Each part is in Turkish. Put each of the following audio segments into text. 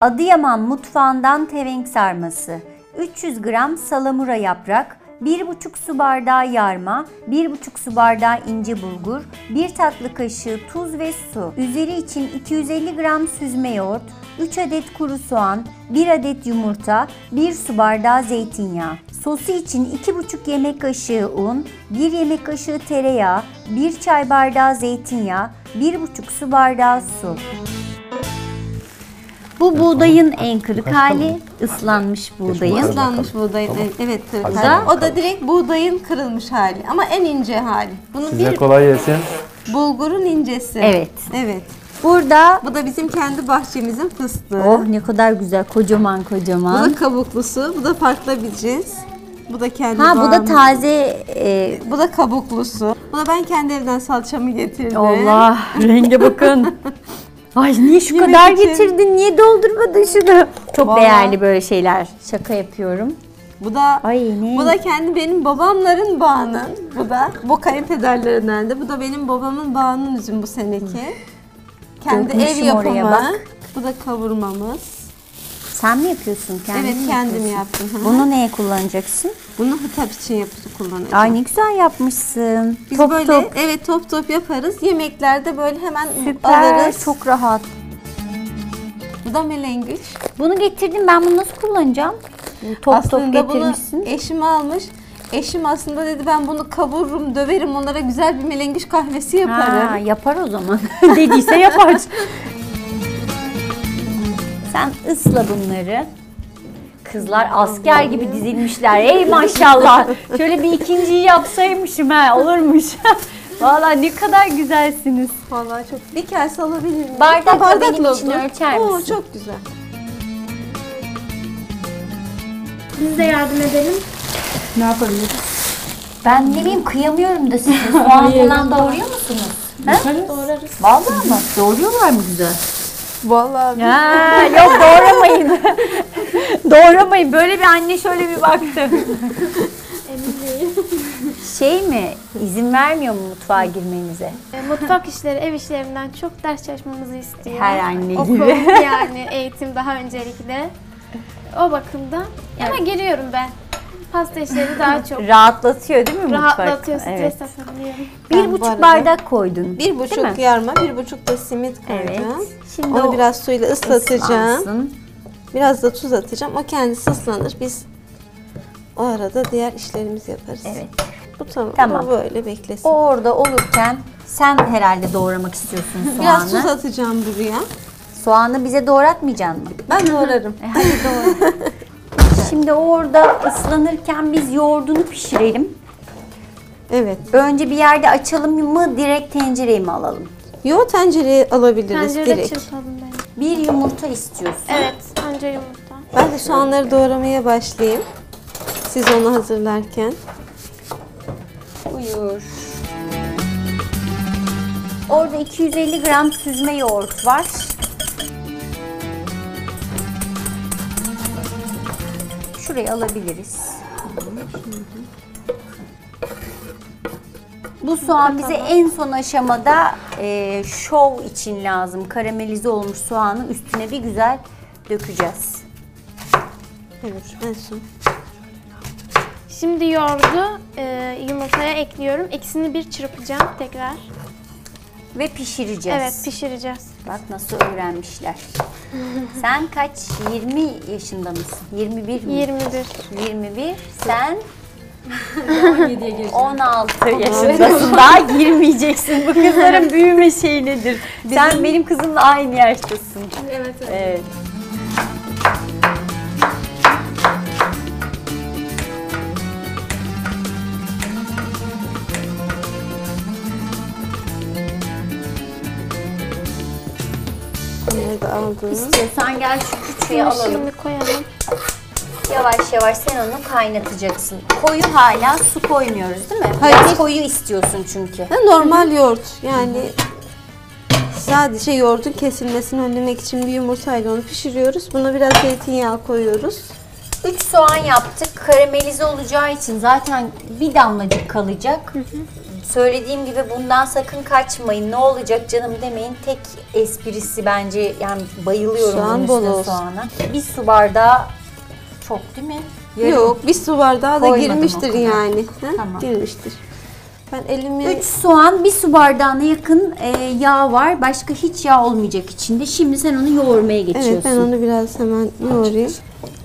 Adıyaman mutfağından tevenk sarması, 300 gram salamura yaprak, 1,5 su bardağı yarma, 1,5 su bardağı ince bulgur, 1 tatlı kaşığı tuz ve su. Üzeri için 250 gram süzme yoğurt, 3 adet kuru soğan, 1 adet yumurta, 1 su bardağı zeytinyağı. Sosu için 2,5 yemek kaşığı un, 1 yemek kaşığı tereyağı, 1 çay bardağı zeytinyağı, 1,5 su bardağı su. Bu buğdayın en kırık hali, ıslanmış buğdayın. Islanmış buğdayın evet kırık Hadi. O da direkt buğdayın kırılmış hali ama en ince hali. Bunu Size bir kolay gelsin. bulgurun incesi. Evet. Evet. Burada Bu da bizim kendi bahçemizin fıstığı. oh ne kadar güzel kocaman Bu kocaman. da kabuklusu. Bu da farklı bir cins. Bu da kendi Ha bu da bağımız. taze e, Bu da kabuklusu. Bu da ben kendi evden salçamı getirdim. Allah renge bakın. Ay niye şu Yemek kadar için. getirdin? Niye doldurmadın şunu? Çok Vallahi. değerli böyle şeyler. Şaka yapıyorum. Bu da Ay ne? bu da kendi benim babamların bağının. Bu da bu kayınpederlerinden de. Bu da benim babamın bağının üzüm bu seneki. Kendi ev Dökmüşüm oraya yapımı. Bu da kavurmamız. Sen mi yapıyorsun kendin evet mi kendim yapıyorsun? yaptım. Hı hı. Bunu neye kullanacaksın? Bunu hitap için yapıp kullanacağım. Ay ne güzel yapmışsın. Biz top böyle top. evet top top yaparız. Yemeklerde böyle hemen Süper. alırız. Çok rahat. Bu da melengüç. Bunu getirdim. Ben bunu nasıl kullanacağım? Top aslında top getirmişsin. bunu eşim almış. Eşim aslında dedi ben bunu kavururum, döverim, onlara güzel bir melengüç kahvesi yaparım. Ha, yapar o zaman. Dediyse yapar. Sen ısla bunları. Kızlar asker gibi dizilmişler. Ey maşallah. Şöyle bir ikinciyi yapsaymışım ha olurmuş. Vallahi ne kadar güzelsiniz. Vallahi çok. Bir kase alabilir miyim? Bardakla benim için olur. ölçer Oo, misin? çok güzel. Biz de yardım edelim. Ne yapabiliriz? Ben ne bileyim kıyamıyorum da size. Soğan falan doğruyor musunuz? Ha? Doğrarız. Vallahi mı? Doğruyorlar mı güzel? Vallahi Ha, yok doğramayın. doğramayın. Böyle bir anne şöyle bir baktı. Emin değilim. Şey mi? izin vermiyor mu mutfağa girmenize? E, Mutfak işleri, ev işlerinden çok ders çalışmamızı istiyor. Her anne Okul, gibi. yani eğitim daha öncelikle. O bakımdan. Ama giriyorum ben. Pasta işleri daha çok Rahatlatıyor değil mi mutfak? rahatlatıyor, stres Evet. atabiliyorum. Bir Ben bu buçuk arada- bardak koydun. bir Değil mi? buçuk yarma, bir buçuk da simit Evet. koyacağım. Şimdi Onu o biraz suyla ıslatacağım. ıslansın. Biraz da tuz atacağım. O kendisi ıslanır. Biz o arada diğer işlerimizi yaparız. Evet. Bu tamam. Tamam. Bu böyle beklesin. O orada olurken sen herhalde doğramak istiyorsun Biraz soğanı. tuz atacağım buraya. Soğanı bize doğratmayacaksın mı? Ben doğrarım. E hadi doğra. Şimdi o orada ıslanırken biz yoğurdunu pişirelim. Evet. Önce bir yerde açalım mı direkt tencereye mi alalım? Yo tencereye alabiliriz Tencerede direkt. çırpalım bence. Bir yumurta istiyorsun. Evet, önce yumurta. Ben de soğanları doğramaya başlayayım. Siz onu hazırlarken. Buyur. Orada 250 gram süzme yoğurt var. Şurayı alabiliriz. Bu soğan bize en son aşamada e, şov için lazım. Karamelize olmuş soğanı üstüne bir güzel dökeceğiz. Evet en son. Şimdi yoğurdu e, yumurtaya ekliyorum. İkisini bir çırpacağım tekrar. Ve pişireceğiz. Evet, pişireceğiz. Bak nasıl öğrenmişler. Sen kaç? 20 yaşında mısın? 21 mi? 21. 21. Sen 16 yaşındasın. Daha girmeyeceksin. Bu kızların büyüme şeyi nedir? Sen benim kızımla aynı yaştasın. Evet, evet. Evet. Aldım. İstiyorsan gel şu küçüğü alalım. Şimdi koyalım. Yavaş yavaş sen onu kaynatacaksın. Koyu hala su koymuyoruz değil mi? Hayır. Biraz koyu istiyorsun çünkü. Ha, normal yoğurt yani sadece yoğurdun kesilmesini önlemek için bir yumurtayla onu pişiriyoruz. Buna biraz zeytinyağı koyuyoruz. 3 soğan yaptık. Karamelize olacağı için zaten bir damlacık kalacak. Söylediğim gibi bundan sakın kaçmayın. Ne olacak canım demeyin. Tek esprisi bence yani bayılıyorum Soğan bunun üstüne soğana. Bir su bardağı çok değil mi? Yarım. Yok bir su bardağı da Koymadım o girmiştir kadar. yani. Ha? Tamam. Girmiştir. Ben elimi 3 soğan, bir su bardağına yakın e, yağ var. Başka hiç yağ olmayacak içinde. Şimdi sen onu yoğurmaya geçiyorsun. Evet ben onu biraz hemen yoğurayım.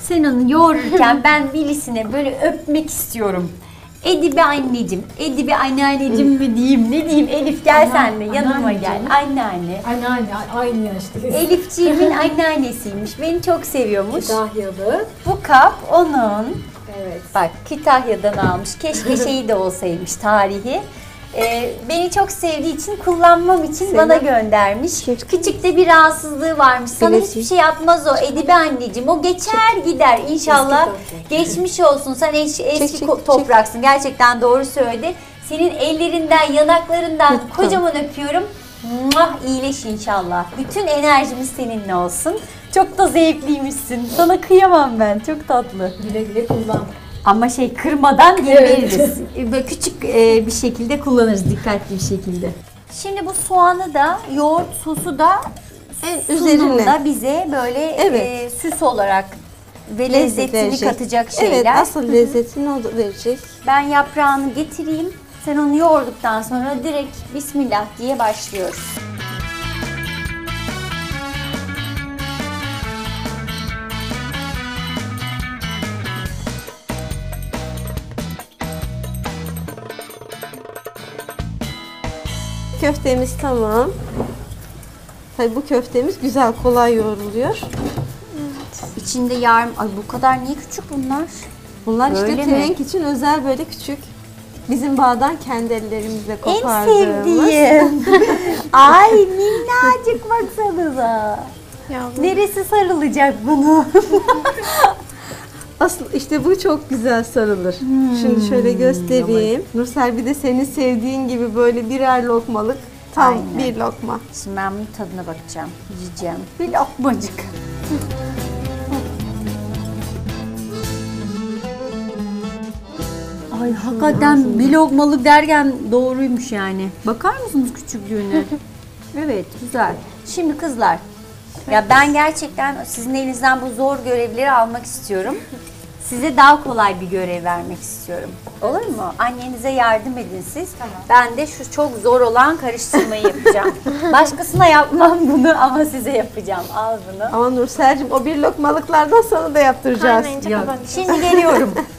Sen onu yoğururken ben Melis'ine böyle öpmek istiyorum. Edibe anneciğim, Edibe anneanneciğim mi diyeyim, ne diyeyim Elif gel sen de yanıma gel. Anneanne. Anneanne aynı yaştayız. Elifciğimin anneannesiymiş, beni çok seviyormuş. Dahyalı. Bu kap onun. Evet. Bak Kütahya'dan almış. Keşke şeyi de olsaymış tarihi. Ee, beni çok sevdiği için kullanmam için bana göndermiş. Küçük de bir rahatsızlığı varmış. Sana Bilesi. hiçbir şey yapmaz o Edibe anneciğim. O geçer gider inşallah. Geçmiş olsun. Sen eş- eski çek, ko- çek. topraksın. Gerçekten doğru söyledi. Senin ellerinden, yanaklarından kocaman öpüyorum. Muah, iyileş inşallah. Bütün enerjimiz seninle olsun. Çok da zevkliymişsin. Sana kıyamam ben. Çok tatlı. Güle güle kullan. Ama şey kırmadan Evet. veririz. Böyle küçük e, bir şekilde kullanırız dikkatli bir şekilde. Şimdi bu soğanı da yoğurt sosu da En üzerinde bize böyle Evet. e, süs olarak ve lezzet lezzetini verecek. katacak şeyler. Evet asıl lezzetini o verecek. Ben yaprağını getireyim. Sen onu yoğurduktan sonra direkt Bismillah diye başlıyoruz. Köftemiz tamam. Tabii bu köftemiz güzel kolay yoğruluyor. İçinde yarım... Ay bu kadar niye küçük bunlar? Bunlar işte Öyle mi? terenk için özel böyle küçük. Bizim bağdan kendi ellerimizle En kopardığımız. sevdiğim. Ay minnacık baksanıza. Yavrum. Neresi sarılacak bunu? Asıl işte bu çok güzel sarılır. Şimdi şöyle göstereyim. Nursel bir de senin sevdiğin gibi böyle birer lokmalık. Tam Aynen. bir lokma. Şimdi ben bunun tadına bakacağım. Yiyeceğim. Bir lokmacık. Ay hakikaten bir lokmalık derken doğruymuş yani. Bakar mısınız küçüklüğüne? evet güzel. Şimdi kızlar ya ben gerçekten sizin elinizden bu zor görevleri almak istiyorum. Size daha kolay bir görev vermek istiyorum. Olur mu? Annenize yardım edin siz. Ben de şu çok zor olan karıştırmayı yapacağım. Başkasına yapmam bunu ama size yapacağım. Al bunu. Ama Nursel'cim o bir lokmalıklardan sana da yaptıracağız. Kaynayınca. Şimdi geliyorum.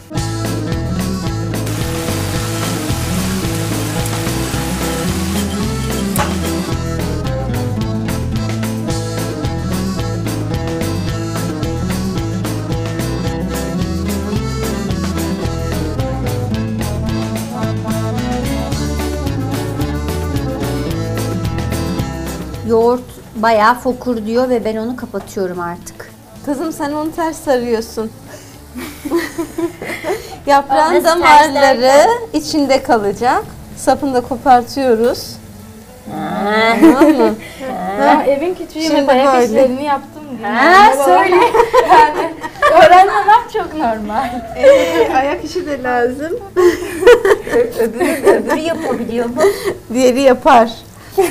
Yoğurt bayağı fokur diyor ve ben onu kapatıyorum artık. Kızım sen onu ters sarıyorsun. Yaprağın Nasıl damarları terslerken? içinde kalacak. Sapını da kopartıyoruz. Tamam mı? Ben evin küçüğüyüm Şimdi hep ayak böyle. işlerini yaptım. Ha, söyle. Yani öğrenmemem çok normal. Ayak işi de lazım. Öbürü yapabiliyor mu? Diğeri yapar.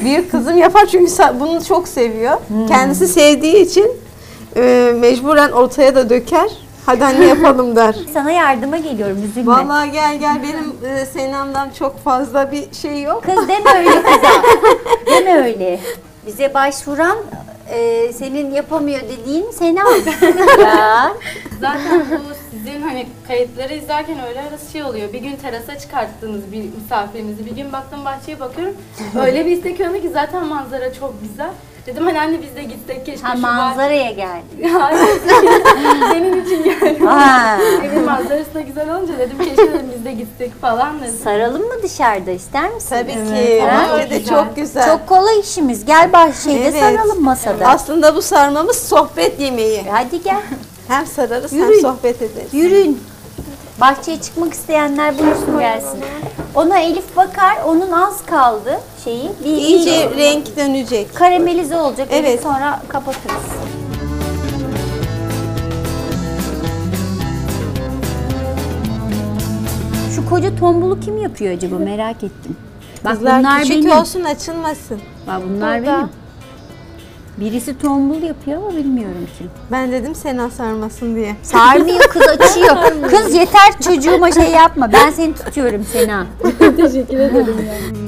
Büyük kızım yapar çünkü bunu çok seviyor. Kendisi sevdiği için e, mecburen ortaya da döker. Hadi anne yapalım der. Sana yardıma geliyorum üzülme. Vallahi gel gel benim e, Senam'dan çok fazla bir şey yok. Kız deme öyle kıza. deme öyle. Bize başvuran e, senin yapamıyor dediğin Sena. ya. Zaten bu hani kayıtları izlerken öyle arası şey oluyor. Bir gün terasa çıkarttığınız bir misafirinizi, bir gün baktım bahçeye bakıyorum. Öyle bir istek yanı ki zaten manzara çok güzel. Dedim hani anne biz de gitsek keşke Ha şu manzaraya geldi. Hayır, senin için geldim. Evin manzarası da güzel olunca dedim keşke dedim biz de gitsek falan dedim. Saralım mı dışarıda ister misin? Tabii ki. Evet. Bence de çok güzel. Çok kolay işimiz. Gel bahçede Evet. saralım masada. Aslında bu sarmamız sohbet yemeği. Hadi gel. Hem sararız Yürüyün. hem sohbet ederiz. Yürüyün. Bahçeye çıkmak isteyenler buyursun gelsin. Ona Elif bakar. Onun az kaldı şeyi. Bir İyice iyice renk dönecek. karamelize olacak. Elif Evet. sonra kapatırız. Şu koca tombulu kim yapıyor acaba merak ettim. Bak Kızlar bunlar küçük benim. olsun açılmasın. Bak bunlar Burada. benim. Birisi tombul yapıyor ama bilmiyorum kim. Ben dedim Sena sarmasın diye. Sarmıyor kız açıyor. kız yeter çocuğuma şey yapma. Ben seni tutuyorum Sena. Valla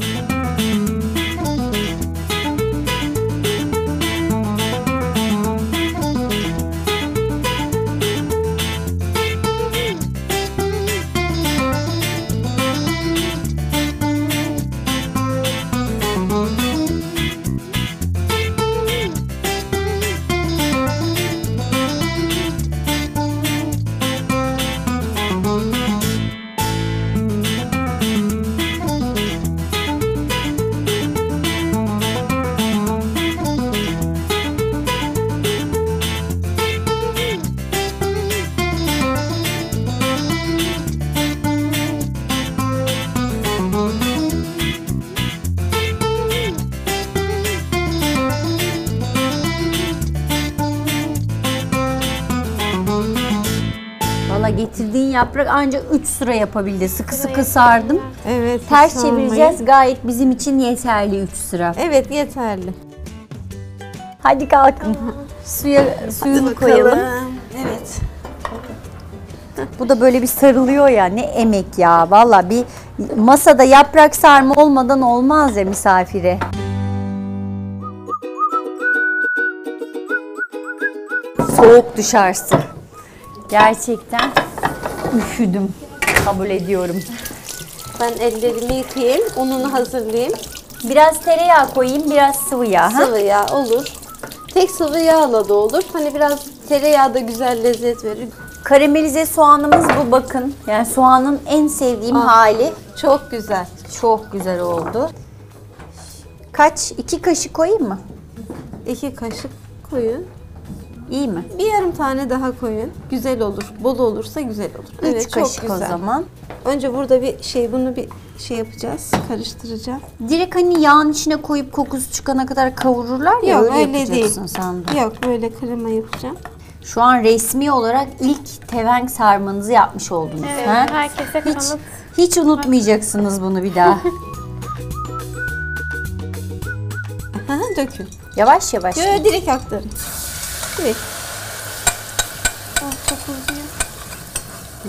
getirdiğin yaprak ancak 3 sıra yapabildi. Sıkı sıkı sardım. Evet. hiç Ters sormayın. çevireceğiz. Gayet bizim için yeterli 3 sıra. Evet yeterli. Hadi kalkın. Suya suyunu koyalım. Evet. Bu da böyle bir sarılıyor ya. Ne emek ya. Valla bir masada yaprak sarma olmadan olmaz ya misafire. Soğuk dışarısı. Gerçekten üşüdüm. Kabul ediyorum. Ben ellerimi yıkayayım, ununu hazırlayayım. Biraz tereyağı koyayım, biraz sıvı yağ. Ha? Sıvı yağ olur. Tek sıvı yağla da olur. Hani biraz tereyağı da güzel lezzet verir. Karamelize soğanımız bu bakın. Yani soğanın en sevdiğim hali. Çok güzel. Çok güzel oldu. Kaç? iki kaşık koyayım mı? İki kaşık koyun. İyi mi? Bir yarım tane daha koyun. Güzel olur. Bol olursa güzel olur. Üç evet kaşık çok güzel. o zaman. Önce burada bir şey bunu bir şey yapacağız. Karıştıracağım. Direkt hani yağın içine koyup kokusu çıkana kadar kavururlar ya Yok öyle, öyle, değil. sandım. Yok böyle krema yapacağım. Şu an resmi olarak ilk tevenk sarmanızı yapmış oldunuz. Evet, ha? herkese Hiç, kanıt. hiç unutmayacaksınız bunu bir daha. Aha, dökün. yavaş yavaş. Yo, direkt aktarın. Direkt.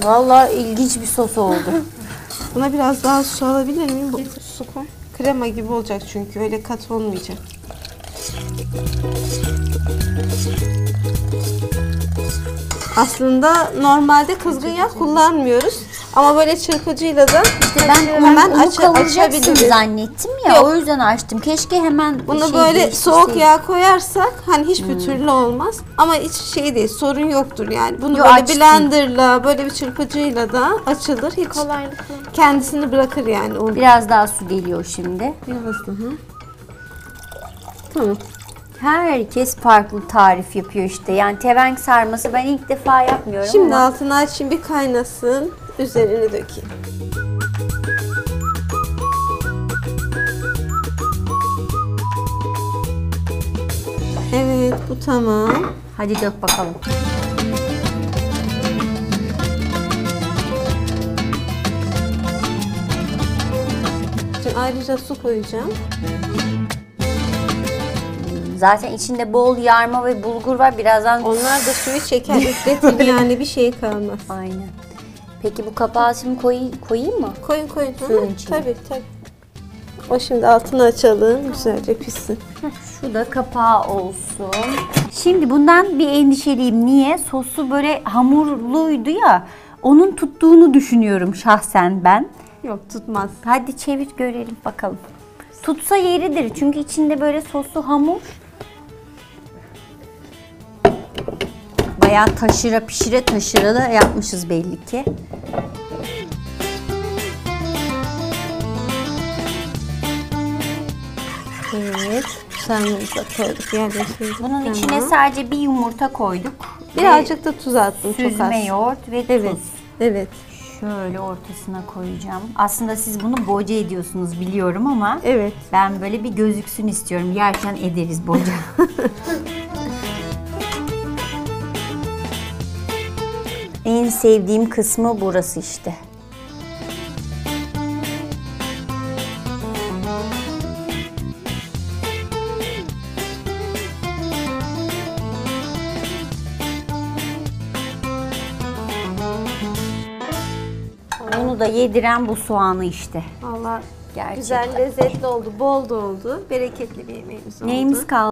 Vallahi ilginç bir sos oldu. Buna biraz daha su alabilir miyim? Bu su koy. Krema gibi olacak çünkü öyle kat olmayacak. Aslında normalde kızgın yağ kullanmıyoruz. Ama böyle çırpıcıyla da ben hemen unu aç- açabiliriz. zannettim ya Yok. o yüzden açtım. Keşke hemen Bunu şey böyle soğuk yağ koyarsak hani hiçbir türlü olmaz. Ama hiç şey değil, sorun yoktur yani. Bunu Yo, böyle açtım. blenderla, böyle bir çırpıcıyla da açılır. Hiç Kolaylıkla. kendisini bırakır yani o. Biraz daha su geliyor şimdi. Biraz daha. Tamam. Herkes farklı tarif yapıyor işte. Yani tevenk sarması ben ilk defa yapmıyorum Şimdi ama altını açayım bir kaynasın. Üzerine dökeyim. Evet bu tamam. hadi dök bakalım. Şimdi ayrıca su koyacağım. Zaten içinde bol yarma ve bulgur var. Birazdan Onlar da suyu çeker. Üfletin yani bir şey kalmaz. Aynen. Peki bu kapağı şimdi koy, koyayım mı? Koyun koyun. Hı, Suyun içine. Tabii tabii. O şimdi altını açalım. Güzelce pişsin. Şu da kapağı olsun. Şimdi bundan bir endişeliyim. Niye? Sosu böyle hamurluydu ya. Onun tuttuğunu düşünüyorum şahsen ben. Yok tutmaz. Hadi çevir görelim bakalım. Tutsa yeridir çünkü içinde böyle soslu hamur. Bayağı taşıra pişire taşıra da yapmışız belli ki. Evet. Sarmamızı da koyduk. Yerleştirdik. Bunun Tamam. içine sadece bir yumurta koyduk. birazcık da tuz attım çok az. Süzme yoğurt ve Evet. tuz. Evet. Şöyle ortasına koyacağım. Aslında siz bunu boca ediyorsunuz biliyorum ama Evet. ben böyle bir gözüksün istiyorum. Yerken ederiz boca. en sevdiğim kısmı burası işte. Yediren bu soğanı işte. Valla Gerçekten. güzel, lezzetli oldu, bol da oldu. Bereketli bir yemeğimiz oldu. Neyimiz kaldı?